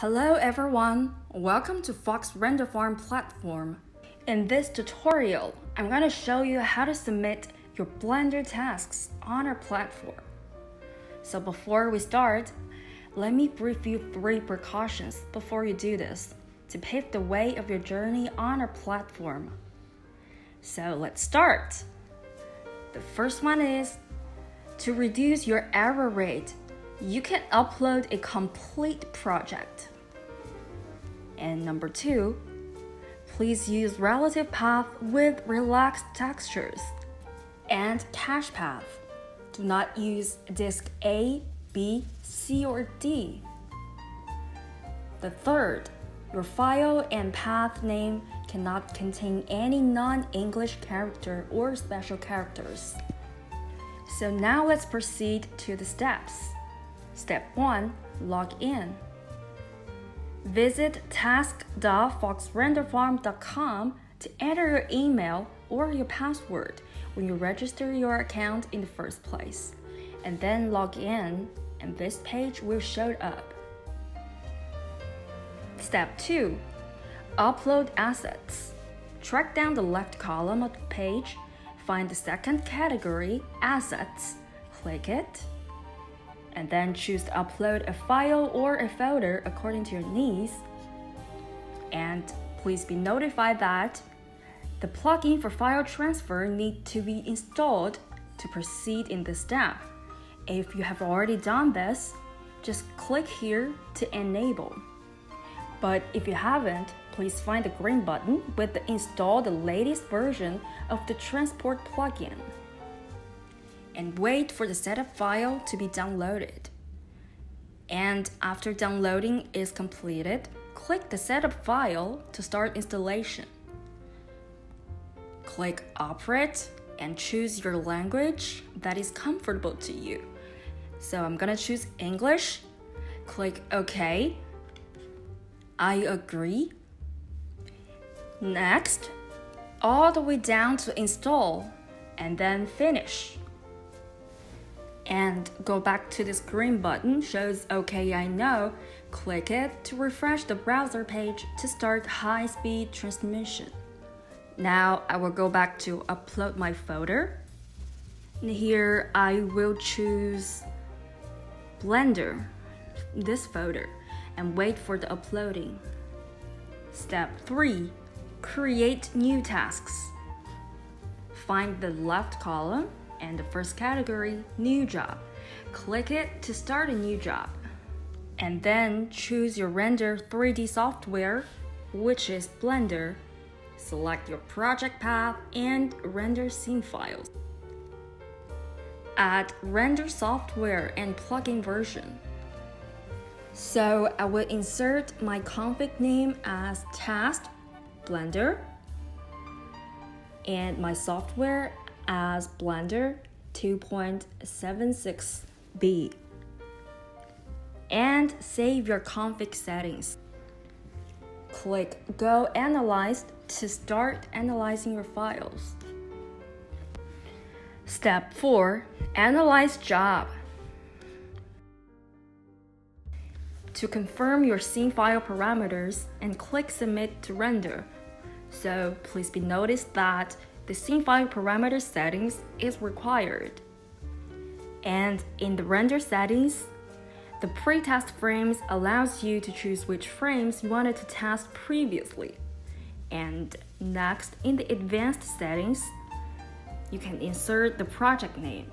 Hello everyone, welcome to Fox Render Farm platform. In this tutorial, I'm going to show you how to submit your Blender tasks on our platform. So before we start, let me brief you three precautions before you do this to pave the way of your journey on our platform. So let's start. The first one is to reduce your error rate you can upload a complete project. And number two, please use relative path with relaxed textures and cache path. Do not use disk A, B, C, or D. The third, your file and path name cannot contain any non English character or special characters. So now let's proceed to the steps. Step 1 Log in. Visit task.foxrenderfarm.com to enter your email or your password when you register your account in the first place, and then log in, and this page will show up. Step 2 Upload assets. Track down the left column of the page, find the second category, Assets, click it, and then choose to upload a file or a folder according to your needs. And please be notified that the plugin for file transfer need to be installed to proceed in this step. If you have already done this, just click here to enable. But if you haven't, please find the green button with the install the latest version of the transport plugin and wait for the setup file to be downloaded. And after downloading is completed, click the setup file to start installation. Click Operate and choose your language that is comfortable to you. So I'm gonna choose English. Click OK. I agree. Next, all the way down to install and then finish and go back to this green button shows OK I know. Click it to refresh the browser page to start high-speed transmission. Now I will go back to upload my folder. And here I will choose Blender, this folder, and wait for the uploading. Step 3. Create new tasks. Find the left column and the first category, New Job. Click it to start a new job. And then choose your render 3D software, which is Blender. Select your project path and render scene files. Add render software and plugin version. So I will insert my config name as test blender and my software as Blender 2.76b and save your config settings. Click Go Analyze to start analyzing your files. Step 4 Analyze Job. To confirm your scene file parameters and click Submit to render. So please be noticed that the scene file parameter settings is required. And in the render settings, the pre-test frames allows you to choose which frames you wanted to test previously. And next, in the advanced settings, you can insert the project name,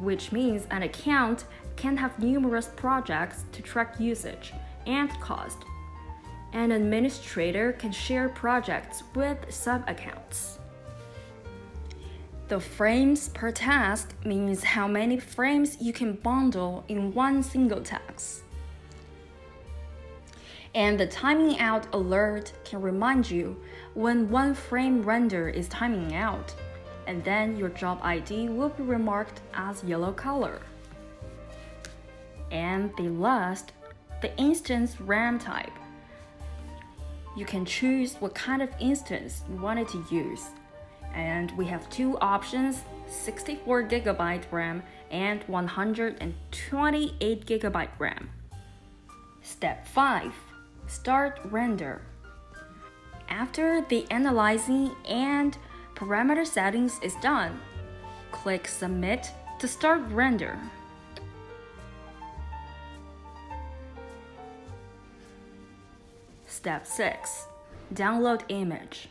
which means an account can have numerous projects to track usage and cost an administrator can share projects with sub-accounts. The frames per task means how many frames you can bundle in one single task. And the timing out alert can remind you when one frame render is timing out, and then your job ID will be remarked as yellow color. And the last, the instance RAM type you can choose what kind of instance you wanted to use. And we have two options 64 gigabyte RAM and 128 gigabyte RAM. Step Step 5 Start render. After the analyzing and parameter settings is done, click Submit to start render. Step 6 Download image.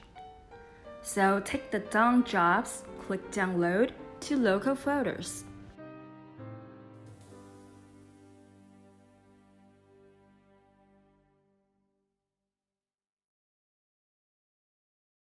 So take the done jobs, click Download to local photos.